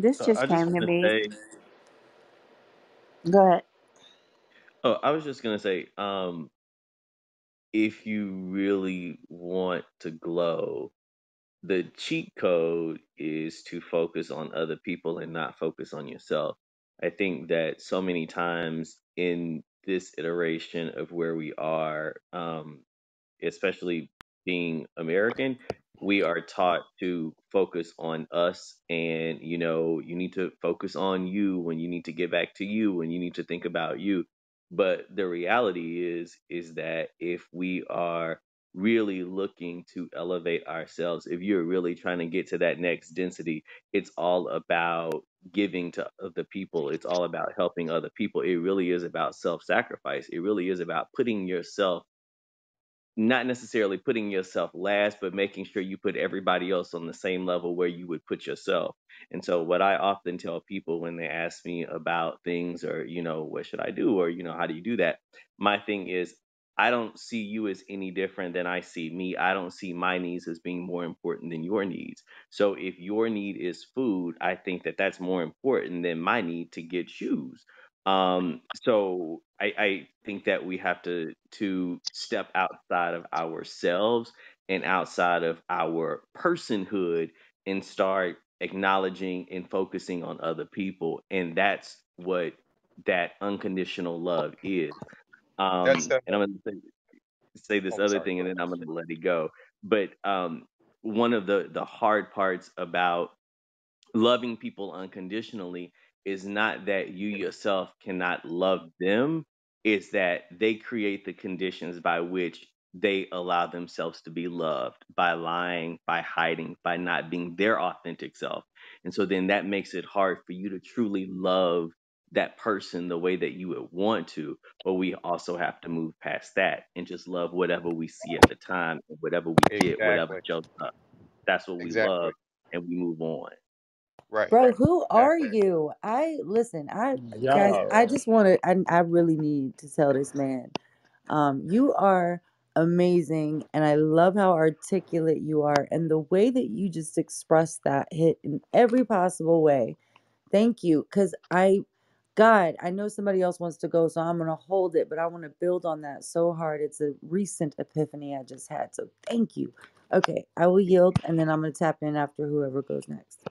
This So just I just came want to to me. say, Go ahead. oh, I was just gonna say, um, if you really want to glow, the cheat code is to focus on other people and not focus on yourself. I think that so many times in this iteration of where we are, um, especially being American, we are taught to focus on us and you know you need to focus on you when you need to get back to you and you need to think about you. But the reality is is that if we are really looking to elevate ourselves if you're really trying to get to that next density it's all about giving to other people. It's all about helping other people. It really is about self-sacrifice. It really is about putting yourself not necessarily putting yourself last, but making sure you put everybody else on the same level where you would put yourself. And so, what I often tell people when they ask me about things or, you know, what should I do or, you know, how do you do that? My thing is, I don't see you as any different than I see me. I don't see my needs as being more important than your needs. So, if your need is food, I think that that's more important than my need to get shoes. Um, so I, I think that we have to to step outside of ourselves and outside of our personhood and start acknowledging and focusing on other people. And that's what that unconditional love is. Um, the. and I'm gonna say, say this Oh, other sorry. thing and then I'm gonna let it go. But um, one of the the hard parts about loving people unconditionally is not that you yourself cannot love them, it's that they create the conditions by which they allow themselves to be loved by lying, by hiding, by not being their authentic self. And so then that makes it hard for you to truly love that person the way that you would want to. But we also have to move past that and just love whatever we see at the time and whatever we get, whatever Exactly. shows up. That's what we Exactly. love and we move on. Right. Bro, who are Exactly. you? I listen, I guys, I just want to I, I really need to tell this man. Um, you are amazing and I love how articulate you are and the way that you just express that hit in every possible way. Thank you cuz I God, I know somebody else wants to go so I'm going to hold it, but I want to build on that so hard. It's a recent epiphany I just had. So thank you. Okay, I will yield and then I'm going to tap in after whoever goes next.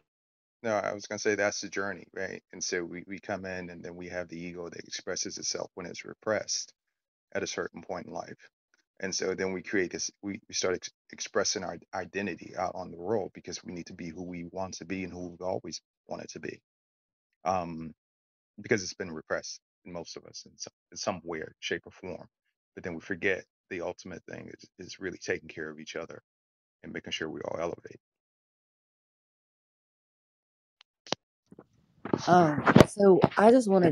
No, I was gonna say that's the journey, right? And so we, we come in and then we have the ego that expresses itself when it's repressed at a certain point in life. And so then we create this, we, we start ex- expressing our identity out on the world because we need to be who we want to be and who we've always wanted to be. Um, because it's been repressed in most of us in some, in some way, shape, or form. But then we forget the ultimate thing is, is really taking care of each other and making sure we all elevate. Um, so I just wanted